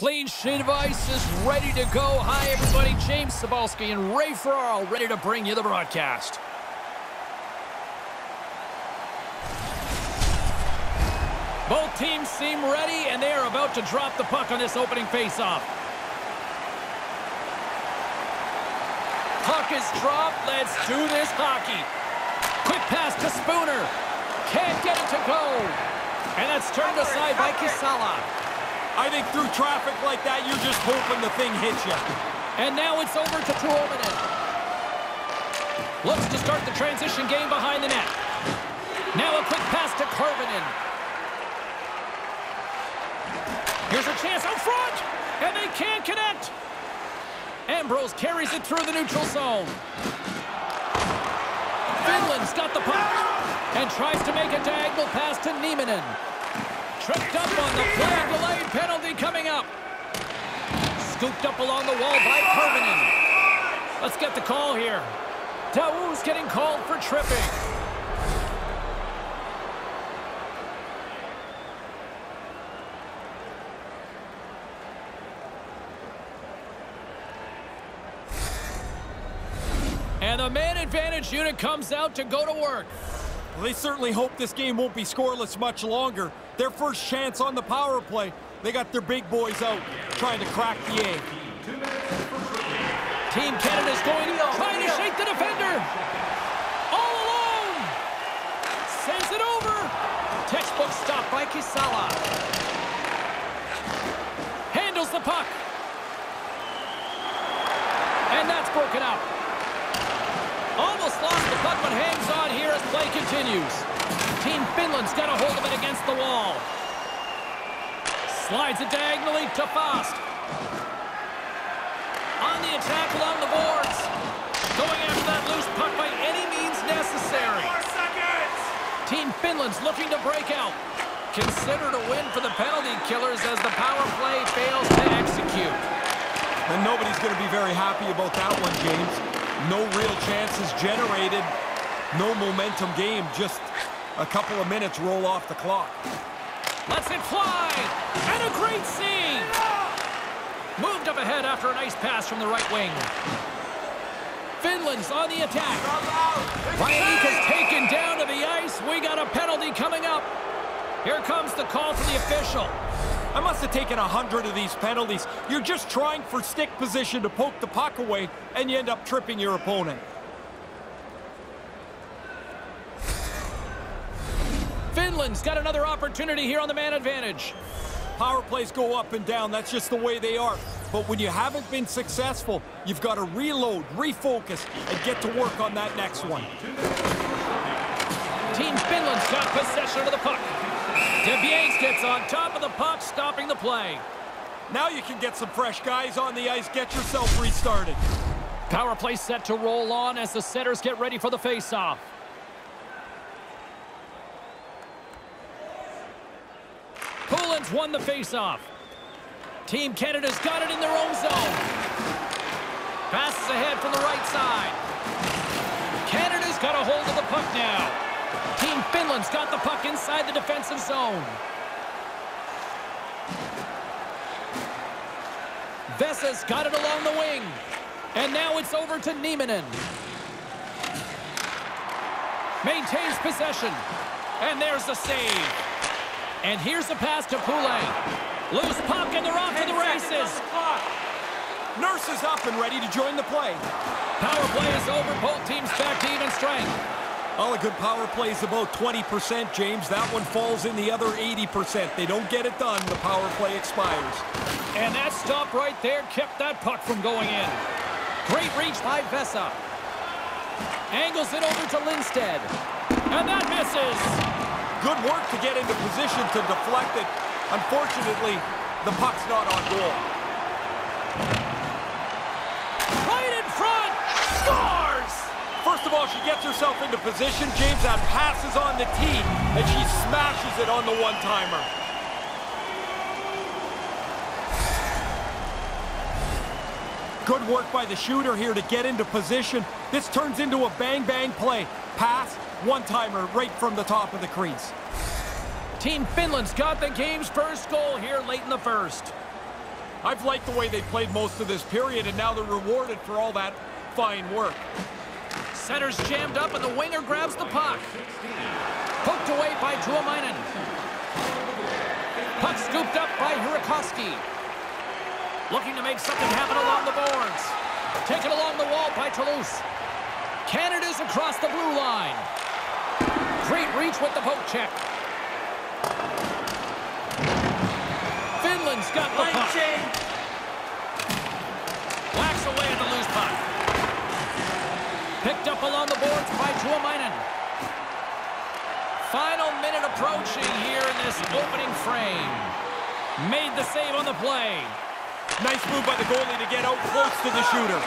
clean sheet of ice is ready to go. Hi, everybody. James Cybulski and Ray Ferraro ready to bring you the broadcast. Both teams seem ready, and they are about to drop the puck on this opening faceoff. Puck is dropped. Let's do this hockey. Quick pass to Spooner. Can't get it to go. And that's turned aside by Keisala. I think through traffic like that, you're just hoping the thing hits you. And now it's over to Tuominen. Looks to start the transition game behind the net. Now a quick pass to Karvinen. Here's a chance out front, and they can't connect. Ambrose carries it through the neutral zone. Finland's got the puck and tries to make a diagonal pass to Nieminen. Tripped up on the play, delayed penalty coming up. Scooped up along the wall by Karvinen. Let's get the call here. Daoust's getting called for tripping. And the man advantage unit comes out to go to work. Well, they certainly hope this game won't be scoreless much longer. Their first chance on the power play. They got their big boys out trying to crack the egg. Team Canada's going, to trying to shake the defender. All alone. Sends it over. Textbook stop by Keisala. Handles the puck. And that's broken up. Almost lost the puck, but hangs on here as play continues. Team Finland's got a hold of it against the wall. Slides it diagonally to Fast. On the attack along the boards. Going after that loose puck by any means necessary. Team Finland's looking to break out. Considered a win for the penalty killers as the power play fails to execute. And nobody's going to be very happy about that one, James. No real chances generated. No momentum game. Just a couple of minutes roll off the clock. Let's it fly. And a great save. Moved up ahead after a nice pass from the right wing. Finland's on the attack. Vainikka's taken down to the ice. We got a penalty coming up. Here comes the call from the official. I must have taken a hundred of these penalties. You're just trying for stick position to poke the puck away, and you end up tripping your opponent. Finland's got another opportunity here on the man advantage. Power plays go up and down. That's just the way they are. But when you haven't been successful, you've got to reload, refocus, and get to work on that next one. Team Finland's got possession of the puck. Desbiens gets on top of the puck, stopping the play. Now you can get some fresh guys on the ice, get yourself restarted. Power play set to roll on as the setters get ready for the faceoff. Poulin's won the faceoff. Team Canada's got it in their own zone. Passes ahead from the right side. Finland's got the puck inside the defensive zone. Vesa's got it along the wing. And now it's over to Nieminen. Maintains possession. And there's the save. And here's the pass to Poulet. Loose puck and they're off to the races. Nurse is up and ready to join the play. Power play is over. Both teams back to even strength. All a good power play is about 20%, James. That one falls in the other 80%. They don't get it done, the power play expires. And that stop right there kept that puck from going in. Great reach by Vesa. Angles it over to Lindstedt. And that misses. Good work to get into position to deflect it. Unfortunately, the puck's not on goal. Of all, she gets herself into position. James, that passes on the tee, and she smashes it on the one-timer. Good work by the shooter here to get into position. This turns into a bang-bang play. Pass, one-timer right from the top of the crease. Team Finland's got the game's first goal here late in the first. I've liked the way they played most of this period, and now they're rewarded for all that fine work. Center's jammed up, and the winger grabs the puck. Poked away by Tuominen. Puck scooped up by Hiirikoski. Looking to make something happen along the boards. Taken along the wall by Tulus. Canada's across the blue line. Great reach with the poke check. Finland's got the Along the boards by Tuominen. Final minute approaching here in this opening frame. Made the save on the play. Nice move by the goalie to get out close to the shooter.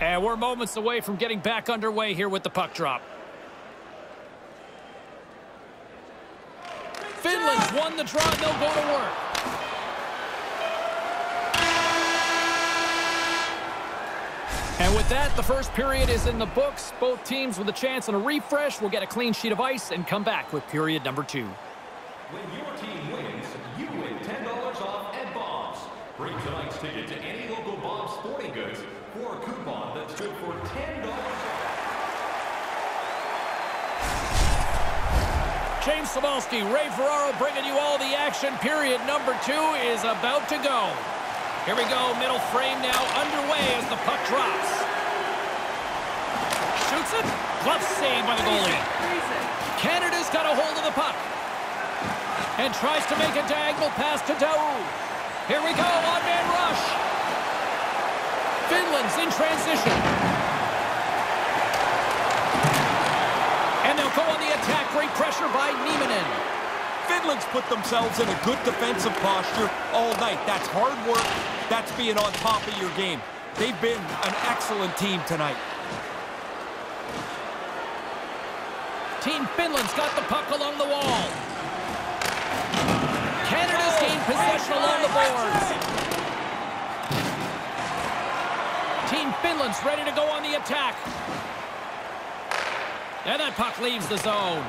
And we're moments away from getting back underway here with the puck drop. Finland's won the draw they'll go to work. And with that, the first period is in the books. Both teams with a chance on a refresh will get a clean sheet of ice and come back with period number two. When your team wins, you win $10 off at Bob's. Bring tonight's ticket to any local Bob's Sporting Goods for a coupon that's good for $10 off. James Cybulski, Ray Ferraro bringing you all the action. Period number two is about to go. Here we go, middle frame now underway as the puck drops. Shoots it. Glove save by the goalie. Canada's got a hold of the puck. And tries to make a diagonal pass to Daoust. Here we go, on-man rush. Finland's in transition. Go on the attack. Great pressure by Nieminen. Finland's put themselves in a good defensive posture all night. That's hard work. That's being on top of your game. They've been an excellent team tonight. Team Finland's got the puck along the wall. Canada's gained oh, possession along the boards. Team Finland's ready to go on the attack. And that puck leaves the zone.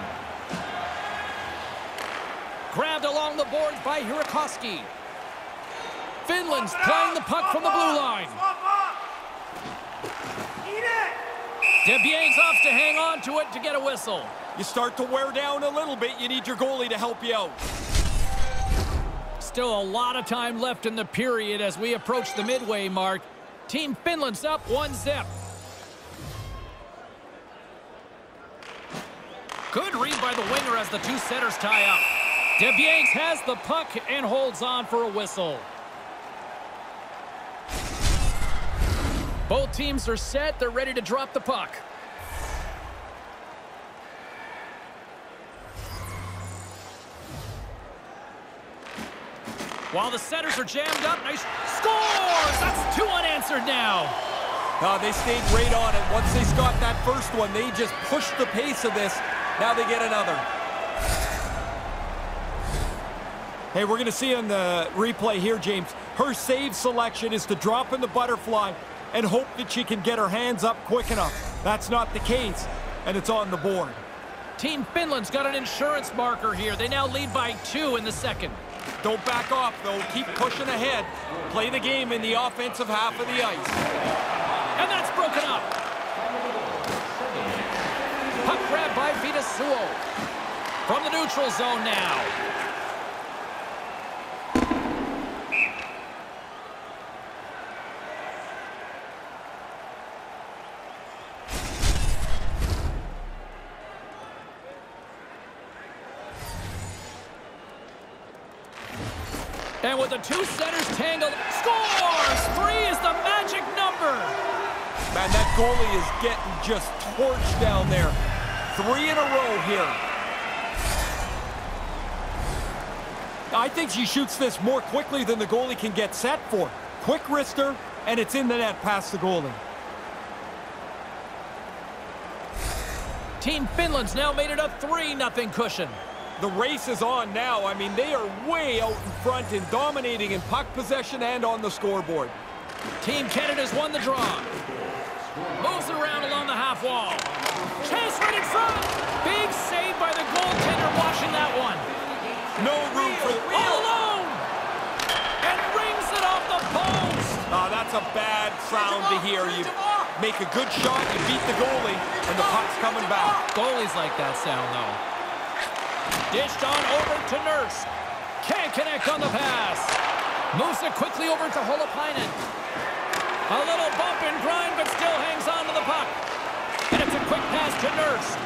Grabbed along the boards by Hiirikoski. Finland's playing the puck from the blue line. Debian's off to hang on to it to get a whistle. You start to wear down a little bit, you need your goalie to help you out. Still a lot of time left in the period as we approach the midway mark. Team Finland's up one zip. Good read by the winger as the two setters tie up. Desbiens has the puck and holds on for a whistle. Both teams are set. They're ready to drop the puck. While the setters are jammed up, nice scores! That's two unanswered now. Uh, they stayed right on it. Once they got that first one, they just pushed the pace of this. Now they get another. Hey, we're going to see on the replay here, James. Her save selection is to drop in the butterfly and hope that she can get her hands up quick enough. That's not the case, and it's on the board. Team Finland's got an insurance marker here. They now lead by two in the second. Don't back off, though. Keep pushing ahead. Play the game in the offensive half of the ice. And that's broken up. Puck grab Suo. From the neutral zone now. And with the two centers tangled, scores! Three is the magic number. Man, that goalie is getting just torched down there. Three in a row here. I think she shoots this more quickly than the goalie can get set for. Quick wrister, and it's in the net past the goalie. Team Finland's now made it a 3-0 cushion. The race is on now. I mean, they are way out in front and dominating in puck possession and on the scoreboard. Team Canada's won the draw. Moves it around along the half wall. Chase right in front. Big save by the goaltender watching that one. No room for... All alone. And rings it off the post. Oh, that's a bad sound to hear. You make a good shot, you beat the goalie, and the puck's coming back. Goalies like that sound, though. Dished on over to Nurse. Can't connect on the pass. Moves it quickly over to Holopainen. A little bump and grind, but still hangs on to the puck. Quick pass to Nurse.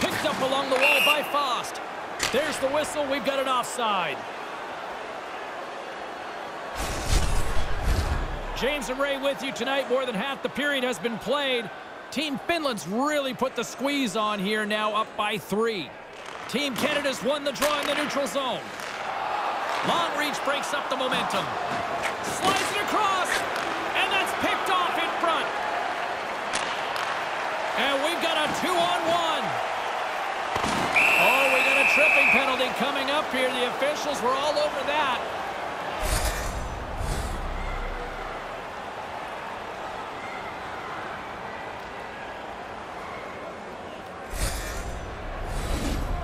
Picked up along the wall by Fast. There's the whistle. We've got an offside. James and Ray with you tonight. More than half the period has been played. Team Finland's really put the squeeze on here now, up by three. Team Canada's won the draw in the neutral zone. Long reach breaks up the momentum. Slides it across, and that's picked off in front. And a two-on-one. Oh, we got a tripping penalty coming up here. The officials were all over that.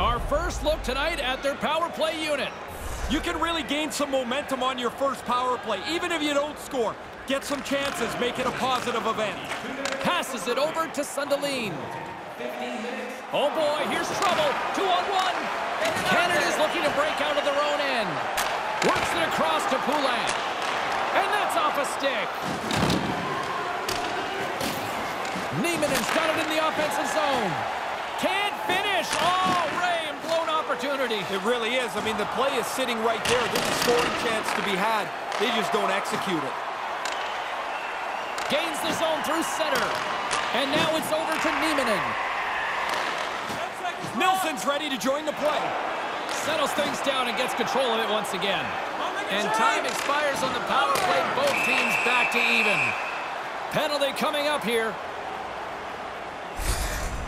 Our first look tonight at their power play unit. You can really gain some momentum on your first power play, even if you don't score. Get some chances, make it a positive event. Passes it over to Sundaline. Oh boy, here's trouble. Two on one. Canada's looking to break out of their own end. Works it across to Poulin. And that's off a stick. Nieminen's got it in the offensive zone. Can't finish. Oh, Ray, blown opportunity. It really is. I mean, the play is sitting right there. There's a scoring chance to be had. They just don't execute it. Gains the zone through center. And now it's over to Nieminen. Nilsson's ready to join the play. Settles things down and gets control of it once again. And time expires on the power play. Both teams back to even. Penalty coming up here.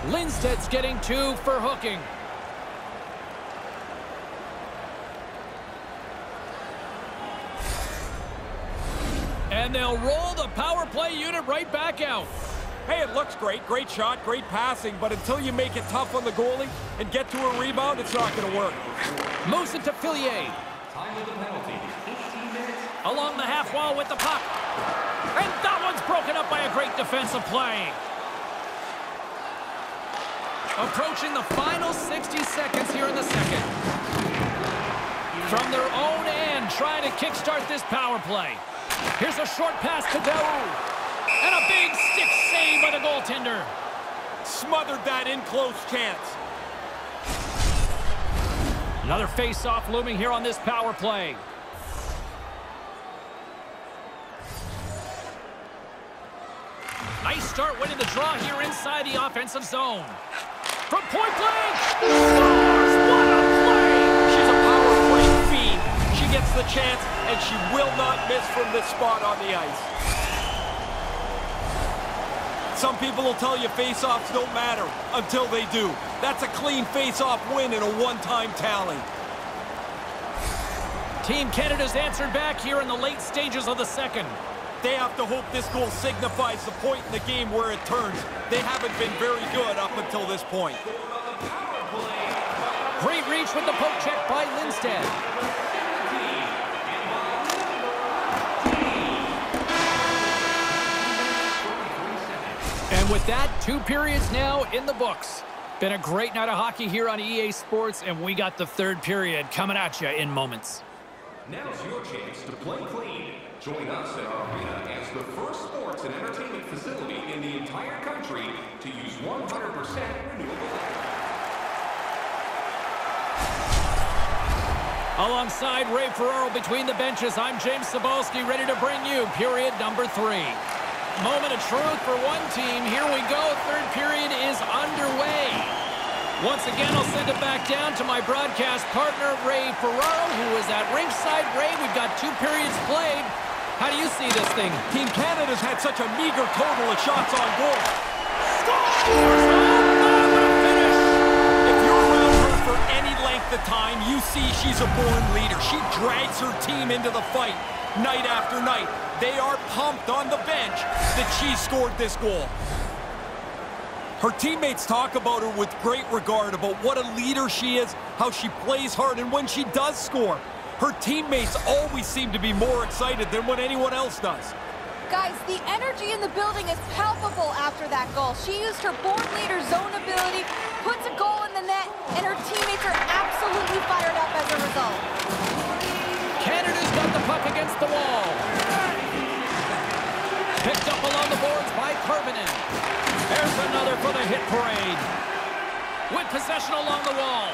Lindstedt's getting two for hooking. And they'll roll the power play unit right back out. Hey, it looks great. Great shot, great passing, but until you make it tough on the goalie and get to a rebound, it's not going to work. Moves it to Fillier. Time of the penalty, 15 minutes. Along the half wall with the puck. And that one's broken up by a great defensive play. Approaching the final 60 seconds here in the second. From their own end, trying to kickstart this power play. Here's a short pass to Daoust. And a big stick save by the goaltender. Smothered that in close chance. Another face-off looming here on this power play. Nice start winning the draw here inside the offensive zone. From point blank, scores! What a play! She's a power play fiend. She gets the chance, and she will not miss from this spot on the ice. Some people will tell you face-offs don't matter until they do. That's a clean face-off win in a one-time tally. Team Canada's answered back here in the late stages of the second. They have to hope this goal signifies the point in the game where it turns. They haven't been very good up until this point. Great reach with the poke check by Lindstedt. And with that, two periods now in the books. Been a great night of hockey here on EA Sports, and we got the third period coming at you in moments. Now's your chance to play clean. Join us at our arena as the first sports and entertainment facility in the entire country to use 100% renewable energy. Alongside Ray Ferraro between the benches, I'm James Cybulski, ready to bring you period number three. Moment of truth for one team. Here we go. Third period is underway. Once again, I'll send it back down to my broadcast partner, Ray Ferraro, who is at ringside. Ray, we've got two periods played. How do you see this thing? Team Canada's had such a meager total of shots on goal. Scores! What a finish! If you're around her for any length of time, you see she's a born leader. She drags her team into the fight night after night. They are pumped on the bench that she scored this goal. Her teammates talk about her with great regard about what a leader she is, how she plays hard, and when she does score, her teammates always seem to be more excited than when anyone else does. Guys, the energy in the building is palpable after that goal. She used her born leader zone ability, puts a goal in the net, and her teammates are absolutely fired up as a result. Canada's got the puck against the wall. Picked up along the boards by Karvinen. There's another for the hit parade. With possession along the wall.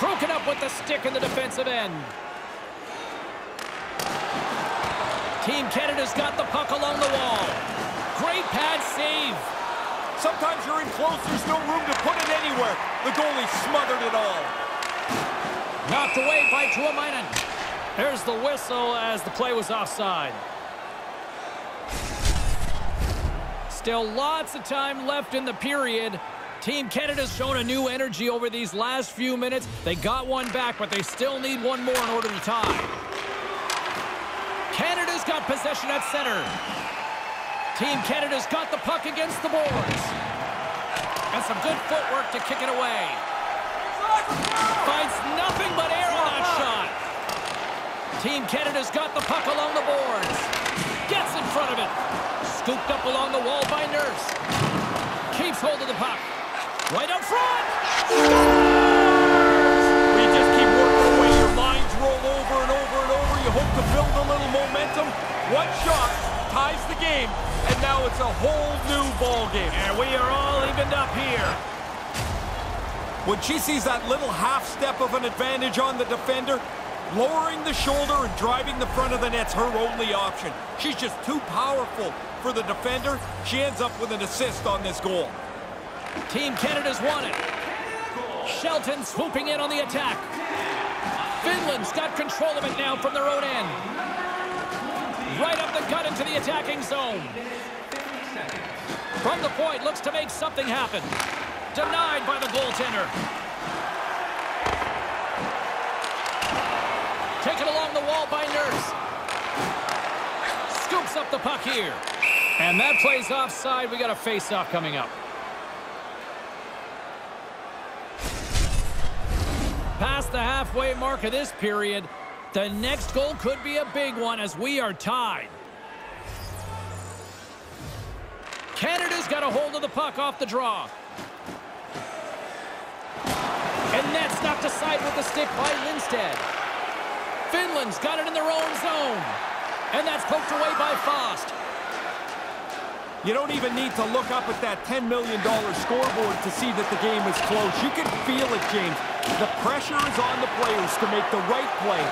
Broken up with the stick in the defensive end. Team Canada's got the puck along the wall. Great pad save. Sometimes you're in close, there's no room to put it anywhere. The goalie smothered it all. Knocked away by Tuominen. There's the whistle as the play was offside. Still lots of time left in the period. Team Canada's shown a new energy over these last few minutes. They got one back, but they still need one more in order to tie. Canada's got possession at center. Team Canada's got the puck against the boards. And some good footwork to kick it away. Finds nothing but air on that shot. Team Canada's got the puck along the boards. Gets in front of it. Scooped up along the wall by Nurse. Keeps hold of the puck. Right up front. We just keep working away. Your lines roll over and over and over. You hope to build a little momentum. One shot ties the game, and now it's a whole new ball game. And we are all evened up here. When she sees that little half step of an advantage on the defender, lowering the shoulder and driving the front of the net's her only option. She's just too powerful for the defender. She ends up with an assist on this goal. Team Canada's won it. Shelton swooping in on the attack. Finland's got control of it now from their own end. Right up the gut into the attacking zone. From the point, looks to make something happen. Denied by the goaltender. Taken along the wall by Nurse. Scoops up the puck here. And that plays offside. We got a face-off coming up. Past the halfway mark of this period, the next goal could be a big one as we are tied. Canada's got a hold of the puck off the draw. And that's knocked aside with the stick by Lindstedt. Finland's got it in their own zone. And that's poked away by Fast. You don't even need to look up at that $10 million scoreboard to see that the game is close. You can feel it, James. The pressure is on the players to make the right play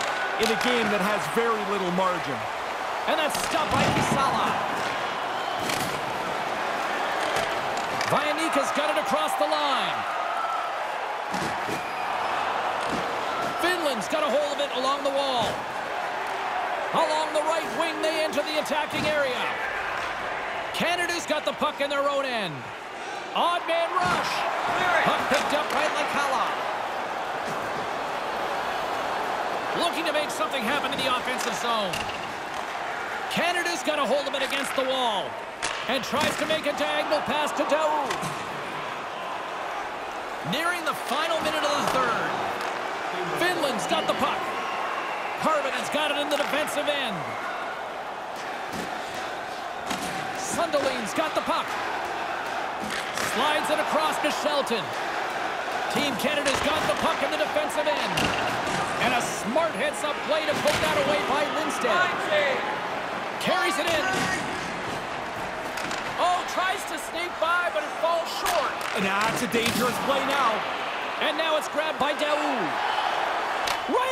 in a game that has very little margin. And that's stopped by Keisala. Vainikka's got it across the line. Finland's got a hold of it along the wall. Along the right wing, they enter the attacking area. Canada's got the puck in their own end. Odd man rush. Puck picked up by Lakala. Looking to make something happen in the offensive zone. Canada's got a hold of it against the wall. And tries to make a diagonal pass to Daoust. Nearing the final minute of the third. Finland's got the puck. Karvinen's got it in the defensive end. Sunderland's got the puck. Slides it across to Shelton. Team Canada's got the puck in the defensive end. And a smart heads-up play to put that away by Lindstedt. Carries it in. Oh, tries to sneak by, but it falls short. And that's a dangerous play now. And now it's grabbed by Daoust.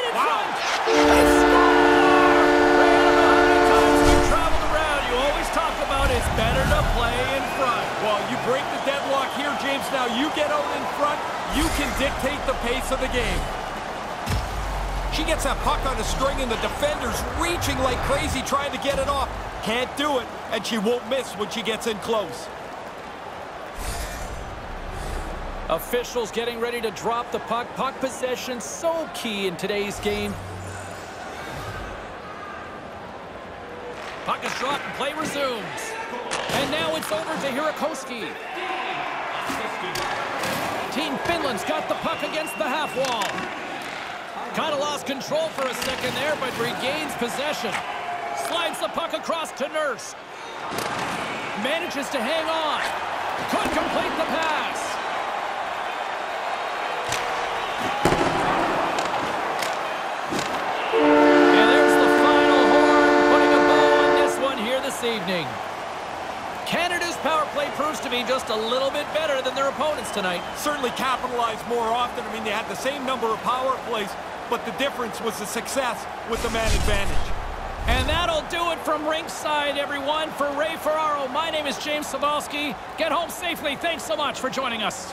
In Wow. front. They score! Brandon, how many times we've traveled around, you always talk about it's better to play in front. Well, you break the deadlock here, James. Now you get out in front. You can dictate the pace of the game. She gets that puck on a string, and the defender's reaching like crazy trying to get it off. Can't do it, and she won't miss when she gets in close. Officials getting ready to drop the puck. Puck possession so key in today's game. Puck is dropped and play resumes. And now it's over to Hiirikoski. Team Finland's got the puck against the half wall. Kind of lost control for a second there, but regains possession. Slides the puck across to Nurse. Manages to hang on. Could complete the pass. And there's the final horn, putting a bow on this one here this evening. Canada's power play proves to be just a little bit better than their opponents tonight. Certainly capitalized more often. I mean, they had the same number of power plays, but the difference was the success with the man advantage. And that'll do it from ringside, everyone. For Ray Ferraro, my name is James Cybulski. Get home safely. Thanks so much for joining us.